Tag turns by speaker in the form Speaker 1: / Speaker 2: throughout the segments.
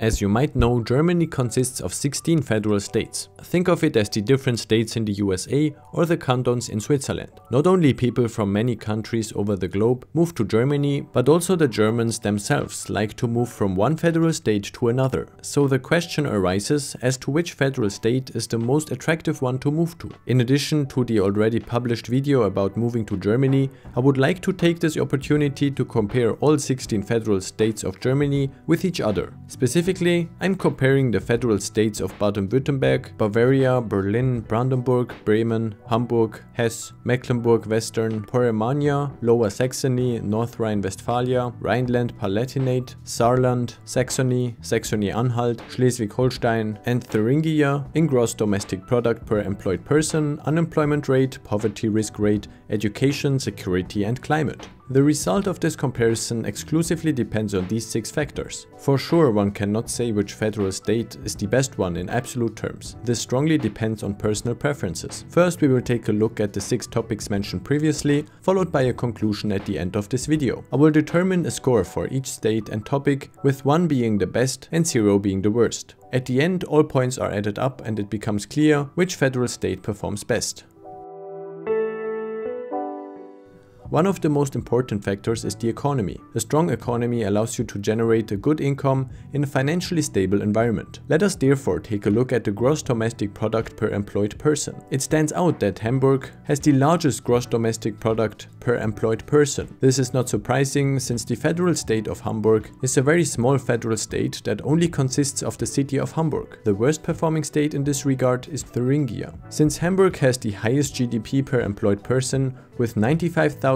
Speaker 1: As you might know, Germany consists of 16 federal states. Think of it as the different states in the USA or the cantons in Switzerland. Not only people from many countries over the globe move to Germany, but also the Germans themselves like to move from one federal state to another. So the question arises as to which federal state is the most attractive one to move to. In addition to the already published video about moving to Germany, I would like to take this opportunity to compare all 16 federal states of Germany with each other. Specifically Specifically, I'm comparing the federal states of Baden-Württemberg, Bavaria, Berlin, Brandenburg, Bremen, Hamburg, Hesse, Mecklenburg-Western, Pomerania, Lower Saxony, North Rhine-Westphalia, Rhineland-Palatinate, Saarland, Saxony, Saxony-Anhalt, Schleswig-Holstein, and Thuringia in gross domestic product per employed person, unemployment rate, poverty risk rate, education, security and climate. The result of this comparison exclusively depends on these six factors. For sure one cannot say which federal state is the best one in absolute terms. This strongly depends on personal preferences. First we will take a look at the six topics mentioned previously, followed by a conclusion at the end of this video. I will determine a score for each state and topic, with 1 being the best and 0 being the worst. At the end all points are added up and it becomes clear which federal state performs best. One of the most important factors is the economy. A strong economy allows you to generate a good income in a financially stable environment. Let us therefore take a look at the gross domestic product per employed person. It stands out that Hamburg has the largest gross domestic product per employed person. This is not surprising since the federal state of Hamburg is a very small federal state that only consists of the city of Hamburg. The worst performing state in this regard is Thuringia. Since Hamburg has the highest GDP per employed person with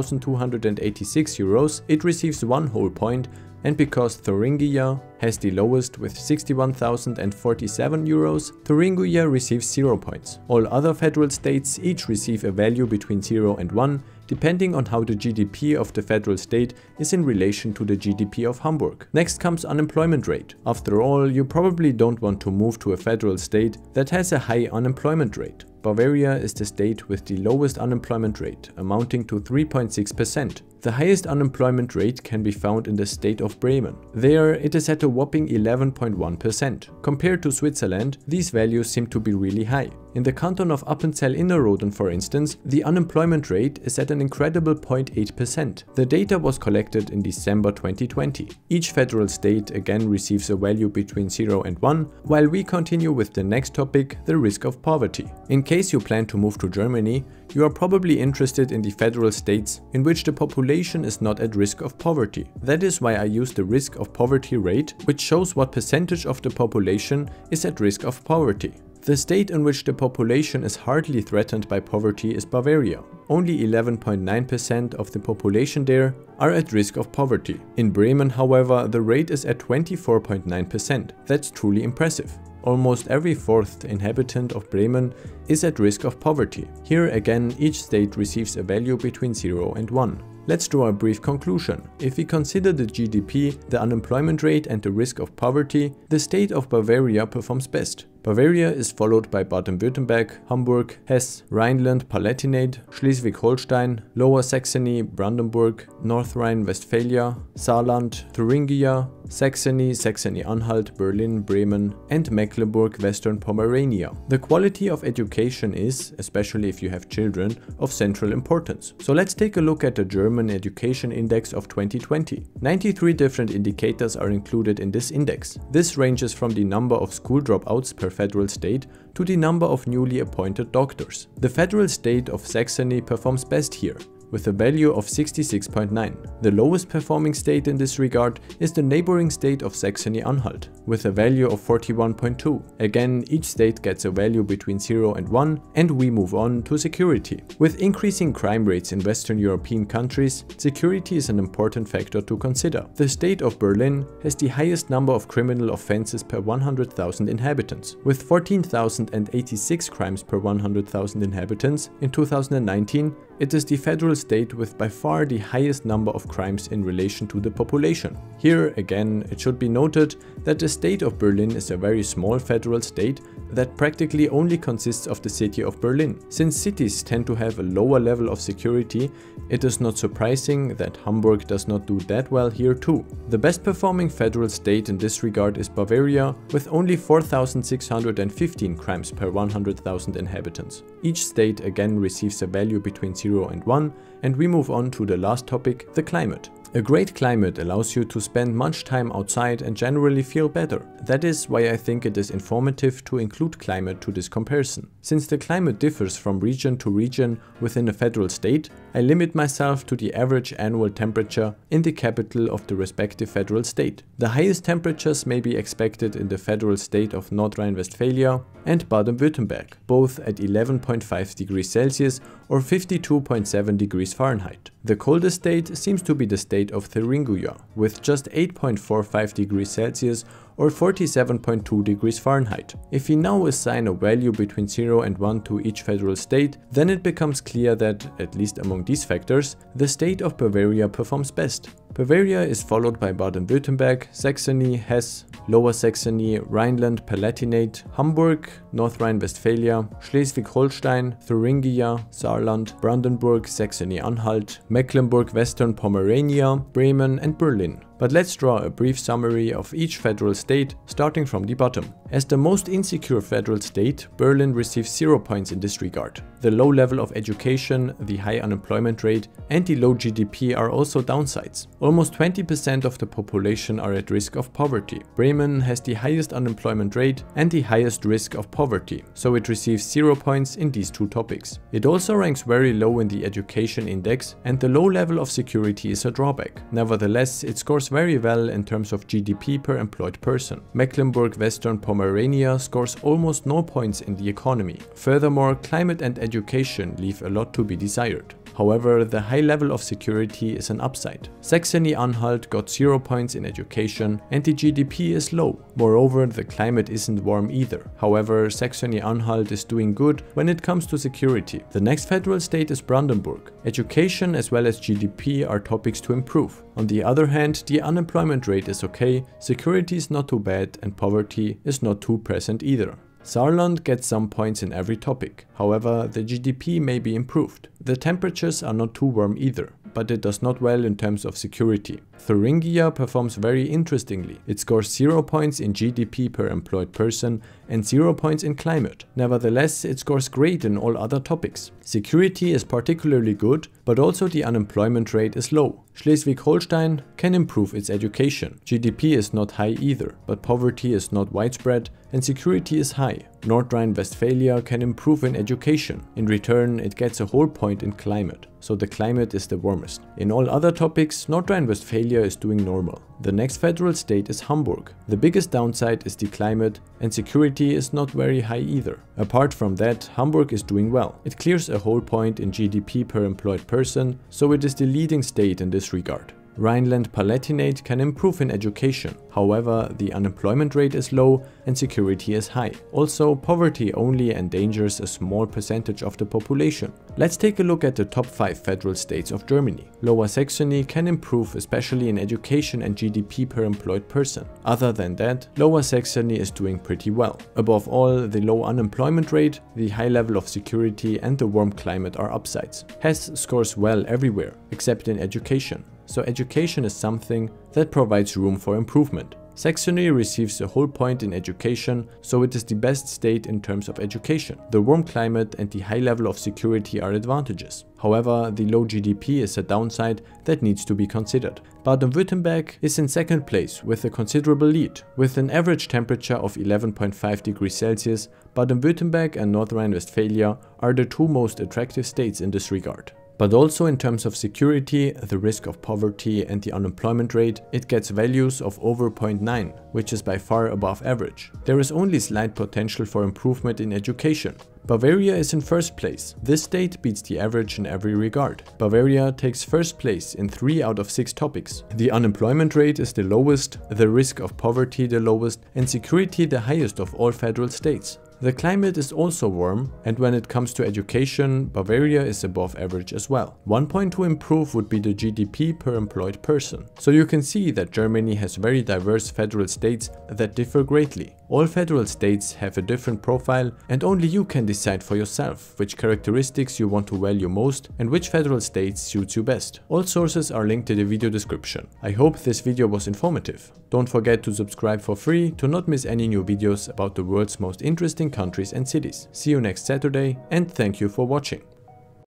Speaker 1: 95,286 euros, it receives one whole point and because Thuringia has the lowest with 61,047 euros, Thuringia receives 0 points. All other federal states each receive a value between 0 and 1, depending on how the GDP of the federal state is in relation to the GDP of Hamburg. Next comes unemployment rate. After all, you probably don't want to move to a federal state that has a high unemployment rate. Bavaria is the state with the lowest unemployment rate, amounting to 3.6%. The highest unemployment rate can be found in the state of Bremen. There it is at a whopping 11.1%. Compared to Switzerland, these values seem to be really high. In the canton of Appenzell Innerrhoden for instance, the unemployment rate is at an incredible 0.8%. The data was collected in December 2020. Each federal state again receives a value between 0 and 1, while we continue with the next topic, the risk of poverty. In case you plan to move to Germany, you are probably interested in the federal states in which the population is not at risk of poverty. That is why I use the risk of poverty rate, which shows what percentage of the population is at risk of poverty. The state in which the population is hardly threatened by poverty is Bavaria. Only 11.9% of the population there are at risk of poverty. In Bremen, however, the rate is at 24.9%. That's truly impressive. Almost every fourth inhabitant of Bremen is at risk of poverty. Here again, each state receives a value between 0 and 1. Let's draw a brief conclusion. If we consider the GDP, the unemployment rate and the risk of poverty, the state of Bavaria performs best. Bavaria is followed by Baden-Württemberg, Hamburg, Hesse, Rhineland-Palatinate, Schleswig-Holstein, Lower Saxony, Brandenburg, North Rhine-Westphalia, Saarland, Thuringia, Saxony, Saxony-Anhalt, Berlin, Bremen and Mecklenburg-Western Pomerania. The quality of education is, especially if you have children, of central importance. So let's take a look at the German Education Index of 2020. 93 different indicators are included in this index. This ranges from the number of school dropouts per federal state to the number of newly appointed doctors. The federal state of Saxony performs best here, with a value of 66.9. The lowest performing state in this regard is the neighboring state of Saxony-Anhalt, with a value of 41.2. Again, each state gets a value between 0 and 1, and we move on to security. With increasing crime rates in Western European countries, security is an important factor to consider. The state of Berlin has the highest number of criminal offenses per 100,000 inhabitants, with 14,086 crimes per 100,000 inhabitants in 2019 it is the federal state with by far the highest number of crimes in relation to the population. Here again, it should be noted that the state of Berlin is a very small federal state that practically only consists of the city of Berlin. Since cities tend to have a lower level of security, it is not surprising that Hamburg does not do that well here too. The best performing federal state in this regard is Bavaria, with only 4,615 crimes per 100,000 inhabitants. Each state again receives a value between 0 and 1, and we move on to the last topic, the climate. A great climate allows you to spend much time outside and generally feel better. That is why I think it is informative to include climate to this comparison. Since the climate differs from region to region within a federal state, I limit myself to the average annual temperature in the capital of the respective federal state. The highest temperatures may be expected in the federal state of North Rhine-Westphalia and Baden-Württemberg, both at 11.5 degrees Celsius or 52.7 degrees Fahrenheit. The coldest state seems to be the state of Thuringia, with just 8.45 degrees Celsius or 47.2 degrees Fahrenheit. If we now assign a value between 0 and 1 to each federal state, then it becomes clear that, at least among these factors, the state of Bavaria performs best. Bavaria is followed by Baden-Württemberg, Saxony, Hesse, Lower Saxony, Rhineland-Palatinate, Hamburg, North Rhine-Westphalia, Schleswig-Holstein, Thuringia, Saarland, Brandenburg, Saxony-Anhalt, Mecklenburg-Western Pomerania, Bremen and Berlin. But let's draw a brief summary of each federal state, starting from the bottom. As the most insecure federal state, Berlin receives 0 points in this regard. The low level of education, the high unemployment rate and the low GDP are also downsides. Almost 20% of the population are at risk of poverty. Bremen has the highest unemployment rate and the highest risk of poverty, so it receives 0 points in these two topics. It also ranks very low in the education index and the low level of security is a drawback. Nevertheless, it scores very well in terms of GDP per employed person. Mecklenburg-Western Pomerania scores almost no points in the economy. Furthermore, climate and education leave a lot to be desired. However, the high level of security is an upside. Saxony-Anhalt got 0 points in education and the GDP is low. Moreover, the climate isn't warm either. However, Saxony-Anhalt is doing good when it comes to security. The next federal state is Brandenburg. Education as well as GDP are topics to improve. On the other hand, the unemployment rate is okay, security is not too bad and poverty is not too present either. Saarland gets some points in every topic, however the GDP may be improved. The temperatures are not too warm either, but it does not well in terms of security. Thuringia performs very interestingly. It scores 0 points in GDP per employed person and 0 points in climate. Nevertheless, it scores great in all other topics. Security is particularly good, but also the unemployment rate is low. Schleswig-Holstein can improve its education. GDP is not high either, but poverty is not widespread and security is high. North Rhine-Westphalia can improve in education. In return, it gets a whole point in climate, so the climate is the warmest. In all other topics, North Rhine-Westphalia is doing normal. The next federal state is Hamburg. The biggest downside is the climate and security is not very high either. Apart from that, Hamburg is doing well. It clears a whole point in GDP per employed person, so it is the leading state in this regard. Rhineland-Palatinate can improve in education, however the unemployment rate is low and security is high. Also, poverty only endangers a small percentage of the population. Let's take a look at the top 5 federal states of Germany. Lower Saxony can improve especially in education and GDP per employed person. Other than that, Lower Saxony is doing pretty well. Above all, the low unemployment rate, the high level of security and the warm climate are upsides. Hesse scores well everywhere, except in education so education is something that provides room for improvement. Saxony receives a whole point in education, so it is the best state in terms of education. The warm climate and the high level of security are advantages. However, the low GDP is a downside that needs to be considered. Baden-Württemberg is in second place with a considerable lead. With an average temperature of 11.5 degrees Celsius, Baden-Württemberg and North Rhine-Westphalia are the two most attractive states in this regard. But also in terms of security, the risk of poverty and the unemployment rate, it gets values of over 0.9, which is by far above average. There is only slight potential for improvement in education. Bavaria is in first place. This state beats the average in every regard. Bavaria takes first place in 3 out of 6 topics. The unemployment rate is the lowest, the risk of poverty the lowest, and security the highest of all federal states. The climate is also warm and when it comes to education, Bavaria is above average as well. One point to improve would be the GDP per employed person. So you can see that Germany has very diverse federal states that differ greatly. All federal states have a different profile and only you can decide for yourself which characteristics you want to value most and which federal state suits you best. All sources are linked in the video description. I hope this video was informative. Don't forget to subscribe for free to not miss any new videos about the world's most interesting countries and cities. See you next Saturday and thank you for watching.